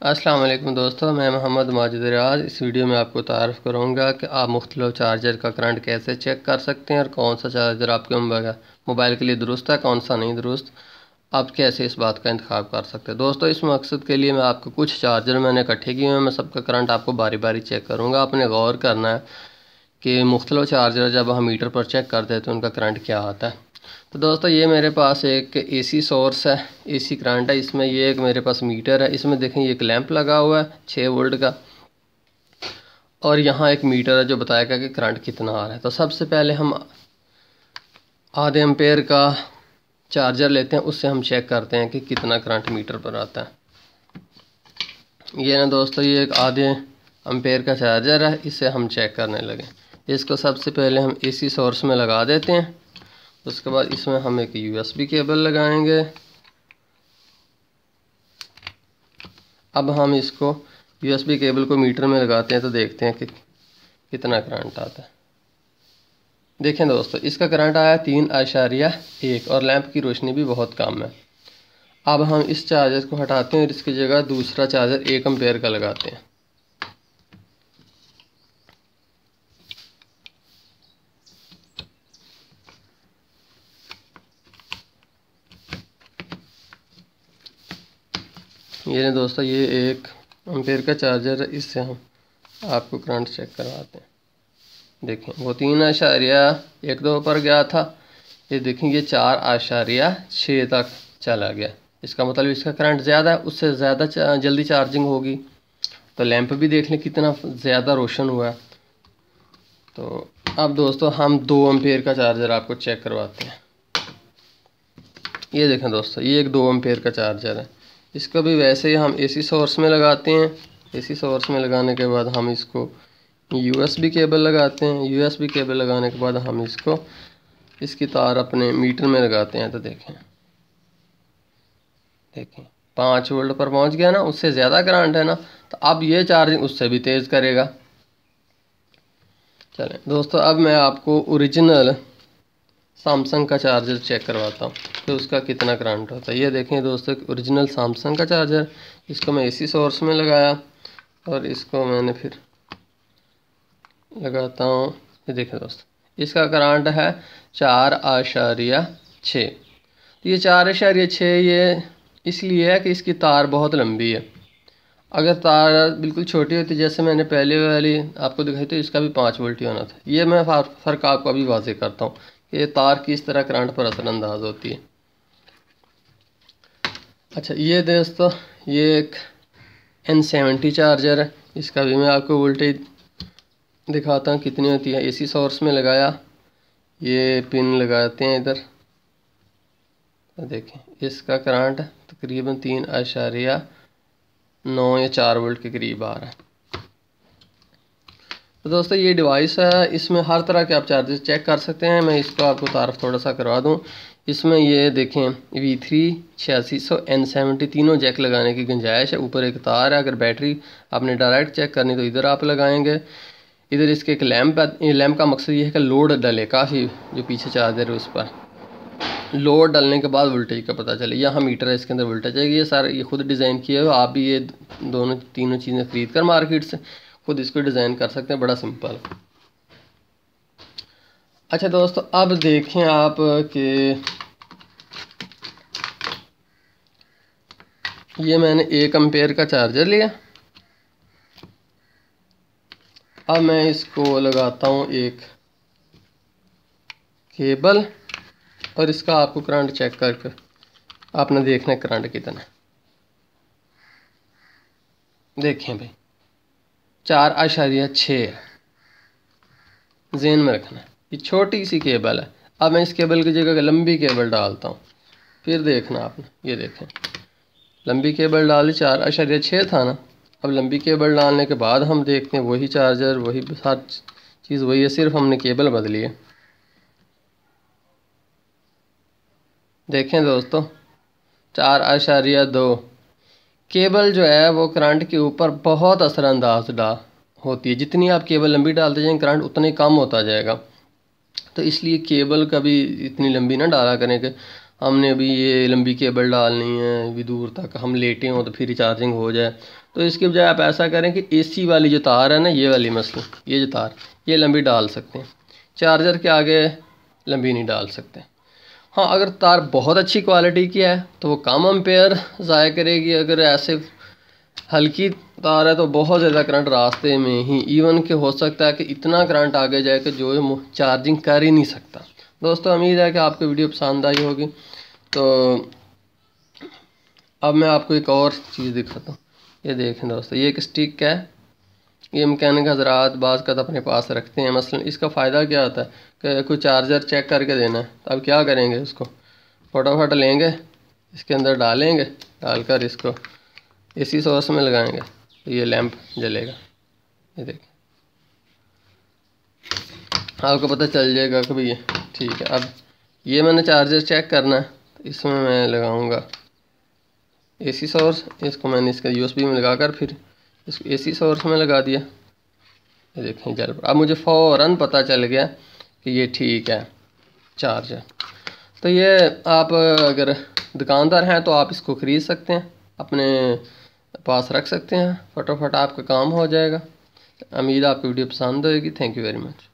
السلام علیکم دوستو، میں محمد ماجد ریاض اس ویڈیو میں آپ کو تعارف کروں گا کہ آپ مختلف چارجر کا کرنٹ کیسے چیک کر سکتے ہیں اور کون سا چارجر آپ کے موبائل کے لیے درست ہے، کون سا نہیں درست، آپ کیسے اس بات کا انتخاب کر سکتے ہیں۔ دوستو، اس مقصد کے لیے میں آپ کو کچھ چارجر میں نے اکٹھے کیے ہیں، میں سب کا کرنٹ آپ کو باری باری چیک کروں گا۔ آپ نے غور کرنا ہے کہ مختلف چارجر جب ہم میٹر پر چیک کرتے ہیں تو ان کا کرنٹ کیا آتا ہے۔ تو دوستو، یہ میرے پاس ایک اے سی سورس ہے اے سی کرنٹ ہے۔ اس میں یہ ایک میرے پاس میٹر ہے۔ اس میں دیکھیں، یہ ایک لیمپ لگا ہوا ہے، چھ وولٹ کا۔ اور یہاں ایک میٹر ہے جو بتائے گا کہ کرنٹ کتنا آ رہا ہے۔ تو سب سے پہلے ہم آدھے امپیر کا چارجر لیتے ہیں، اس سے ہم چیک کرتے ہیں کہ کتنا کرنٹ میٹر پر آتا ہے۔ یہ نا دوستو، یہ ایک آدھے امپیر کا چارجر ہے، اس سے ہم چیک کرنے لگیں اس کو سب سے پہلے ہم اے سی سورس میں لگا دیتے ہیں۔ اس کے بعد اس میں ہم ایک یو ایس بی کیبل لگائیں گے۔ اب ہم اس کو یو ایس بی کیبل کو میٹر میں لگاتے ہیں تو دیکھتے ہیں کہ کتنا کرنٹ آتا ہے۔ دیکھیں دوستو، اس کا کرنٹ آیا تین اشاریہ ایک اور لیمپ کی روشنی بھی بہت کم ہے۔ اب ہم اس چارجر کو ہٹاتے ہیں اور اس کی جگہ دوسرا چارجر ایک امپیر کا لگاتے ہیں۔ یہ نہیں دوستو، یہ ایک امپیر کا چارجر ہے، اس سے ہم آپ کو کرنٹ چیک کرواتے ہیں۔ دیکھیں، وہ تین اشاریہ، ایک دو پر گیا تھا، یہ دیکھیں یہ چار اشاریہ چھ تک چلا گیا۔ اس کا مطلب اس کا کرنٹ زیادہ ہے، اس سے زیادہ جلدی چارجنگ ہوگی۔ تو لیمپ بھی دیکھ لیں کتنا زیادہ روشن ہوا ہے۔ تو اب دوستو، ہم دو امپیر کا چارجر آپ کو چیک کرواتے ہیں۔ یہ دیکھیں دوستو، یہ ایک دو امپیر کا چارجر ہے۔ اس کو بھی ویسے ہی ہم اے سی سورس میں لگاتے ہیں اے سی سورس میں لگانے کے بعد ہم اس کو یو ایس بی کیبل لگاتے ہیں۔ یو ایس بی کیبل لگانے کے بعد ہم اس کو اس کی تار اپنے میٹر میں لگاتے ہیں۔ تو دیکھیں۔ دیکھیں۔ پانچ ولڈ پر پہنچ گیا نا، اس سے زیادہ کرانٹ ہے نا۔ تو اب یہ چارجنگ اس سے بھی تیز کرے گا۔ چلیں۔ دوستو، اب میں آپ کو اوریجنل سامسنگ کا چارجر چیک کرواتا ہوں کہ اس کا کتنا کرنٹ ہوتا ہے۔ یہ دیکھیں دوستو اوریجنل سامسنگ کا چارجر اس کو میں اسی سورس میں لگایا اور اس کو میں نے پھر لگاتا ہوں۔ یہ دیکھیں دوست اس کا کرانٹ ہے چار آشاریہ چھ۔ یہ چار اشاریہ چھ یہ اس لیے ہے کہ اس کی تار بہت لمبی ہے۔ اگر تار بالکل چھوٹی ہوتی، جیسے میں نے پہلے والی آپ کو دکھائی تو اس کا بھی پانچ وولٹی ہونا تھا۔ یہ میں فرق آپ کو ابھی واضح کرتا ہوں۔ کہ یہ تار کس طرح کرنٹ پر اثر انداز ہوتی ہے۔ اچھا یہ دوستو، یہ ایک این سیونٹی چارجر ہے۔ اس کا بھی میں آپ کو وولٹیج دکھاتا ہوں کتنی ہوتی ہے۔ اے سی سورس میں لگایا۔ یہ پن لگاتے ہیں ادھر۔ دیکھیں، اس کا کرانٹ تقریباً تین اشاریہ نو یا چار وولٹ کے قریب آ رہا ہے۔ تو دوستو، یہ ڈیوائس ہے۔ اس میں ہر طرح کے آپ چارجز چیک کر سکتے ہیں۔ میں اس کو آپ کو تعارف تھوڑا سا کروا دوں۔ اس میں یہ دیکھیں وی تھری چھیاسی سو این سیونٹی تینوں جیک لگانے کی گنجائش ہے۔ اوپر ایک تار ہے۔ اگر بیٹری آپ نے ڈائریکٹ چیک کرنی تو ادھر آپ لگائیں گے۔ ادھر اس کے ایک لیمپ ہے۔ لیمپ کا مقصد یہ ہے کہ لوڈ ڈلے۔ کافی جو پیچھے چارجر ہے اس پر۔ لوڈ ڈلنے کے بعد ولٹیج کا پتہ چلے۔ یہاں میٹر ہے، اس کے اندر ولٹیج ہے یہ سارا یہ خود ڈیزائن کیا ہو۔ آپ بھی یہ دونوں تینوں چیزیں خرید کر مارکیٹ سے۔ خود اس کو ڈیزائن کر سکتے ہیں، بڑا سمپل اچھا دوستو، اب دیکھیں آپ کہ یہ میں نے ایک امپیر کا چارجر لیا۔ اب میں اس کو لگاتا ہوں ایک کیبل اور اس کا آپ کو کرنٹ چیک کر کے آپ نے دیکھنا ہے کرنٹ کتنا دیکھیں بھائی۔ چار اشاریہ چھ ذہن میں رکھنا۔ ہے یہ چھوٹی سی کیبل ہے۔ اب میں اس کیبل کی جگہ لمبی کیبل ڈالتا ہوں۔ پھر دیکھنا آپ نے۔ یہ دیکھیں۔ لمبی کیبل ڈالی چار اشاریہ چھ تھا نا۔ اب لمبی کیبل ڈالنے کے بعد ہم دیکھتے ہیں وہی چارجر، وہی ہر چیز، وہی ہے۔ صرف ہم نے کیبل بدلی ہے۔ دیکھیں دوستو، چار اشاریہ دو۔ کیبل جو ہے وہ کرنٹ کے اوپر بہت اثر انداز ڈا ہوتی ہے۔ جتنی آپ کیبل لمبی ڈالتے جائیں کرنٹ اتنی کم ہوتا جائے گا۔ تو اس لیے کیبل کبھی اتنی لمبی نہ ڈالا کریں کہ ہم نے ابھی یہ لمبی کیبل ڈالنی ہے، ابھی دور تک ہم لیٹے ہوں تو پھر چارجنگ ہو جائے۔ تو اس کے بجائے آپ ایسا کریں کہ اے سی والی جو تار ہے نا، یہ والی مسئلہ یہ جو تار، یہ لمبی ڈال سکتے ہیں۔ چارجر کے آگے لمبی نہیں ڈال سکتے۔ ہاں اگر تار بہت اچھی کوالٹی کی ہے، تو وہ کم امپیئر ضائع کرے گی۔ اگر ایسے ہلکی تار ہے، تو بہت زیادہ کرنٹ راستے میں ہی ایون کہ ہو سکتا ہے کہ اتنا کرنٹ آگے جائے کہ جو چارجنگ کر ہی نہیں سکتا۔ دوستو، امید ہے کہ آپ کو ویڈیو پسند آئی ہوگی۔ تو اب میں آپ کو ایک اور چیز دکھاتا ہوں۔ یہ دیکھیں دوستو، یہ ایک اسٹک ہے۔ یہ مکینک حضرات بعض کا اپنے پاس رکھتے ہیں۔ مثلا اس کا فائدہ کیا ہوتا ہے کہ کوئی چارجر چیک کر کے دینا ہے اب کیا کریں گے اس کو؟ فٹافٹ لیں گے، اس کے اندر ڈالیں گے، ڈال کر اس کو اسی سورس میں لگائیں گے تو یہ لیمپ جلے گا۔ یہ دیکھیں۔ آپ کو پتہ چل جائے گا کہ بھئی ٹھیک ہے، اب یہ میں نے چارجر چیک کرنا ہے، تو اس میں میں لگاؤں گا اے سی سورس، اس کو میں نے اس کا یو ایس بی میں لگا کر پھر اس کو اے سی سورس میں لگا دیا۔ یہ دیکھیں جل اب مجھے فوراً پتہ چل گیا کہ یہ ٹھیک ہے۔ چارج۔ ہے تو یہ آپ اگر دکاندار ہیں تو آپ اس کو خرید سکتے ہیں۔ اپنے پاس رکھ سکتے ہیں۔ فٹافٹ آپ کا کام ہو جائے گا۔ امید آپ کو ویڈیو پسند ہوئے گی۔ Thank you very much